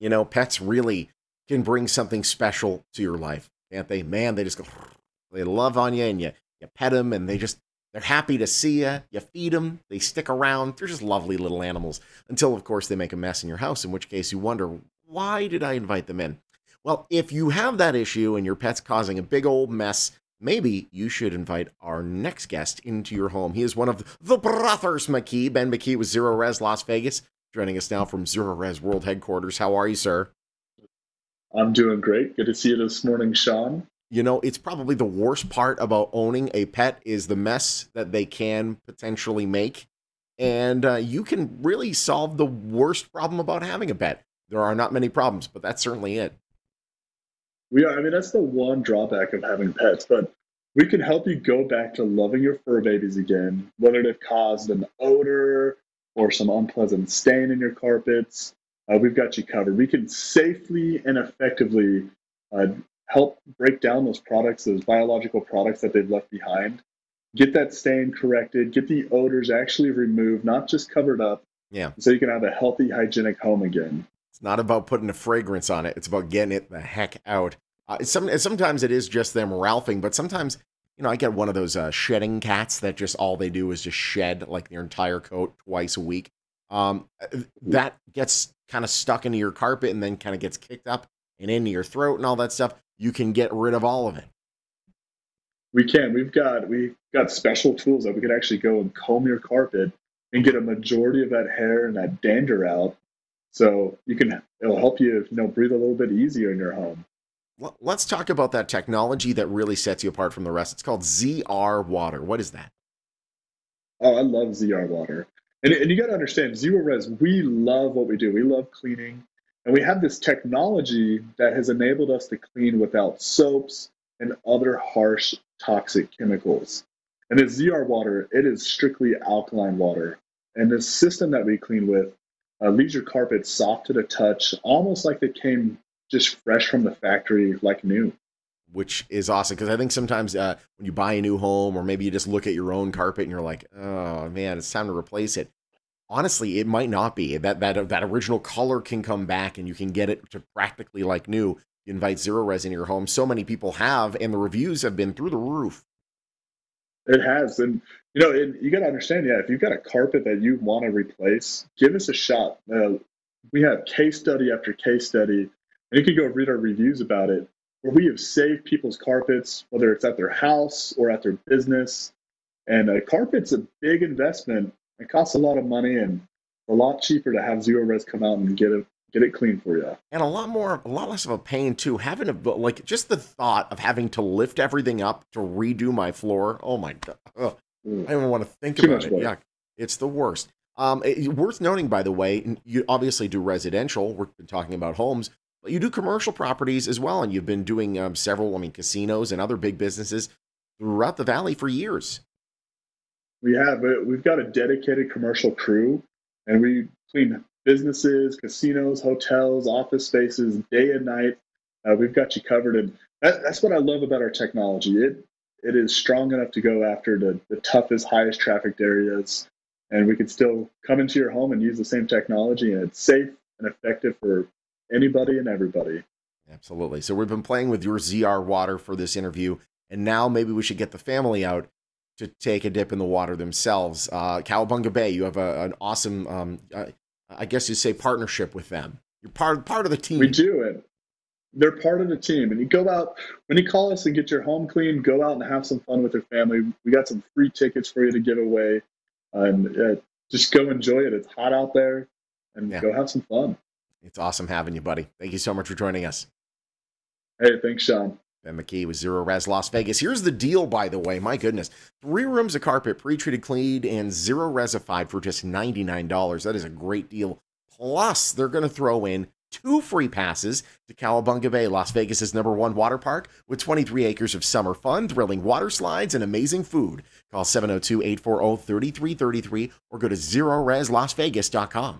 You know, pets really can bring something special to your life, can't they? Man, they just go, they love on you and you, you pet them and they just, they're happy to see you. You feed them, they stick around. They're just lovely little animals until, of course, they make a mess in your house, in which case you wonder, why did I invite them in? Well, if you have that issue and your pet's causing a big old mess, maybe you should invite our next guest into your home. He is one of the brothers McKee, Ben McKee with Zerorez Las Vegas, joining us now from Zerorez World Headquarters. How are you, sir? I'm doing great. Good to see you this morning, Sean. You know, it's probably the worst part about owning a pet is the mess that they can potentially make. And uh, you can really solve the worst problem about having a pet. There are not many problems, but that's certainly it. We are. I mean, that's the one drawback of having pets, but we can help you go back to loving your fur babies again, whether they've caused an odor or some unpleasant stain in your carpets. Uh, we've got you covered. We can safely and effectively uh, help break down those products, those biological products that they've left behind. Get that stain corrected, get the odors actually removed, not just covered up. Yeah. So you can have a healthy, hygienic home again. It's not about putting a fragrance on it. It's about getting it the heck out. Uh, some, sometimes it is just them ralphing, but sometimes, you know, I get one of those uh, shedding cats that just all they do is just shed like their entire coat twice a week. Um, uh, that gets kind of stuck into your carpet and then kind of gets kicked up and into your throat and all that stuff. You can get rid of all of it. We can. We've got we've got special tools that we can actually go and comb your carpet and get a majority of that hair and that dander out so you can it'll help you, you know, breathe a little bit easier in your home. Let's talk about that technology that really sets you apart from the rest. It's called ZR Water. What is that? Oh, I love ZR Water. And, and you got to understand, Zerorez, we love what we do. We love cleaning. And we have this technology that has enabled us to clean without soaps and other harsh toxic chemicals. And the ZR water, it is strictly alkaline water. And the system that we clean with uh, leaves your carpet soft to the touch, almost like they came just fresh from the factory, like new. Which is awesome because I think sometimes uh, when you buy a new home or maybe you just look at your own carpet and you're like, oh man, it's time to replace it. Honestly, it might not be that that that original color can come back and you can get it to practically like new. You invite Zerorez in your home. So many people have, and the reviews have been through the roof. It has, and you know, it, you got to understand. Yeah, if you've got a carpet that you want to replace, give us a shot. Uh, we have case study after case study, and you can go read our reviews about it, where we have saved people's carpets, whether it's at their house or at their business. And a carpet's a big investment. It costs a lot of money, and a lot cheaper to have Zerorez come out and get it get it clean for you. And a lot more, a lot less of a pain too. Having a like just the thought of having to lift everything up to redo my floor. Oh my god, Ugh. Mm. I don't even want to think Too about it. Yeah, it's the worst. Um, it, worth noting, by the way, you obviously do residential. We've been talking about homes, but you do commercial properties as well, and you've been doing um, several, I mean, casinos and other big businesses throughout the valley for years. We have. We've got a dedicated commercial crew, and we clean businesses, casinos, hotels, office spaces, day and night. Uh, we've got you covered, and that, that's what I love about our technology. It it is strong enough to go after the, the toughest, highest trafficked areas, and we can still come into your home and use the same technology, and it's safe and effective for anybody and everybody. Absolutely. So we've been playing with your ZR water for this interview, and now maybe we should get the family out to take a dip in the water themselves. Uh, Cowabunga Bay, you have a, an awesome um, uh, I guess you'd say partnership with them. You're part part of the team. We do it. They're part of the team, and you go out when you call us and get your home clean. Go out and have some fun with your family. We got some free tickets for you to give away, and uh, just go enjoy it. It's hot out there, and yeah. go have some fun. It's awesome having you, buddy. Thank you so much for joining us. Hey, thanks, Sean. Ben McKee with Zerorez Las Vegas. Here's the deal, by the way. My goodness. Three rooms of carpet, pre treated, cleaned, and zero resified for just $99. That is a great deal. Plus, they're going to throw in two free passes to Cowabunga Bay, Las Vegas's number one water park, with 23 acres of summer fun, thrilling water slides, and amazing food. Call 702 840 3333 or go to zerorezlasvegas.com.